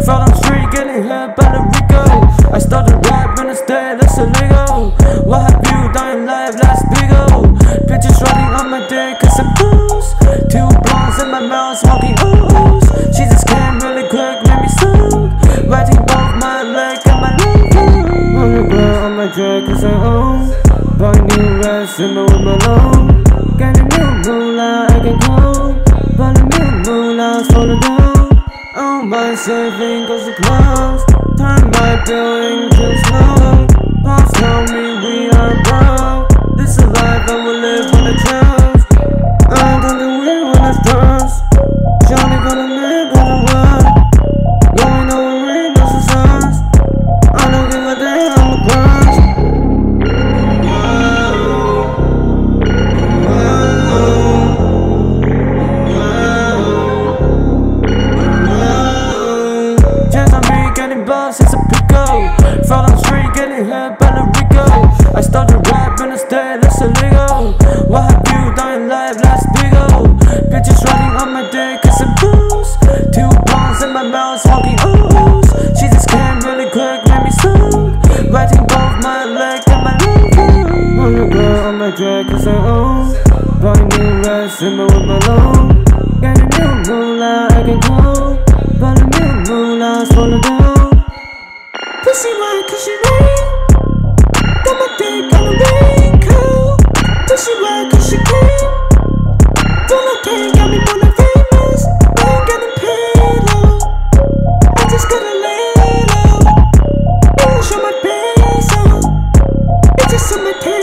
From the street, getting hit by the Rico. I started rap in the state, that's illegal. What have you done in life? last legal. Pictures running on my dick, cause I'm close. Two bones in my mouth, smoking O's. She just came really quick, made me soak. Writing both my leg and my leg. On the on my dick, cause I own. Buying new rest, in my with alone. Got a new Saving goes to close. Time my billing to slow. Boss told me we are broke. This is life I will live when I choose. I'm gonna win when I stars. Buzz, it's a. Fall on the street, getting hit by the Rico. I started rapping instead, that's illegal. What have you done in life, last bigo? Bitches riding on my dick, cause I'm booze. Two bombs in my mouth, smoking O's. She just came really quick, made me so. Biting both my leg and my leg. On the girl on my drag, cause I own. Buy new red, simmer with my low. cause she rain, Got my dick on a raincoat Does she lie cause she came Don't know got me wanna famous ain't got no pillow I just gotta lay low. Don't show my peso. Just on my pants